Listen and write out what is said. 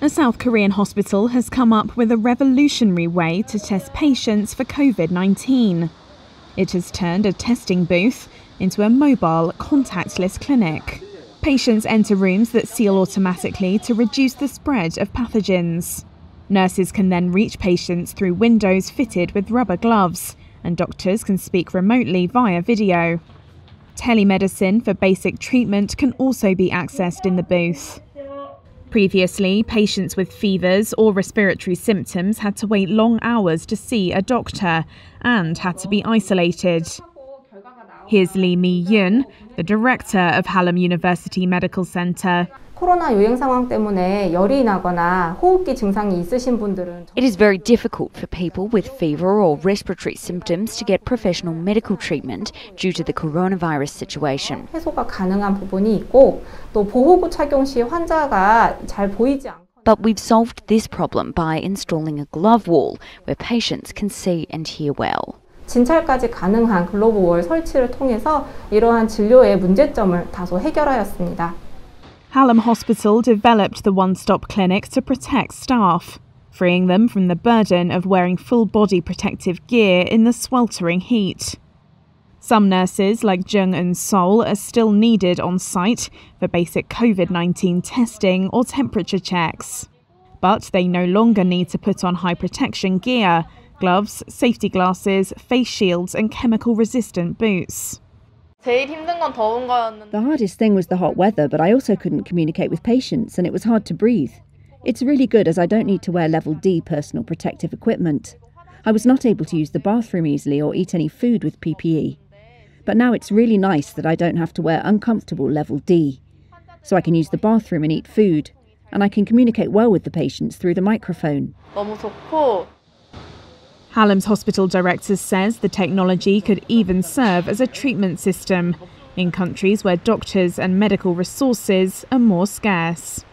A South Korean hospital has come up with a revolutionary way to test patients for COVID 19. It has turned a testing booth into a mobile, contactless clinic. Patients enter rooms that seal automatically to reduce the spread of pathogens. Nurses can then reach patients through windows fitted with rubber gloves, and doctors can speak remotely via video. Telemedicine for basic treatment can also be accessed in the booth. Previously, patients with fevers or respiratory symptoms had to wait long hours to see a doctor and had to be isolated. Here's Lee Mi Yun, the director of Hallym University Medical Center. It is very difficult for people with fever or respiratory symptoms to get professional medical treatment due to the coronavirus situation. But we've solved this problem by installing a glove wall where patients can see and hear well. 진찰까지 가능한 글로브월 설치를 통해서 이러한 진료의 문제점을 다소 해결하였습니다. Hallym Hospital developed the one-stop clinic to protect staff, freeing them from the burden of wearing full-body protective gear in the sweltering heat. Some nurses, like Jung and Sol, are still needed on site for basic COVID 19 testing or temperature checks. But they no longer need to put on high protection gear gloves, safety glasses, face shields, and chemical resistant boots. The hardest thing was the hot weather, but I also couldn't communicate with patients and it was hard to breathe. It's really good as I don't need to wear level D personal protective equipment. I was not able to use the bathroom easily or eat any food with PPE. But now it's really nice that I don't have to wear uncomfortable level D. So I can use the bathroom and eat food, and I can communicate well with the patients through the microphone. Hallym's hospital director says the technology could even serve as a treatment system in countries where doctors and medical resources are more scarce.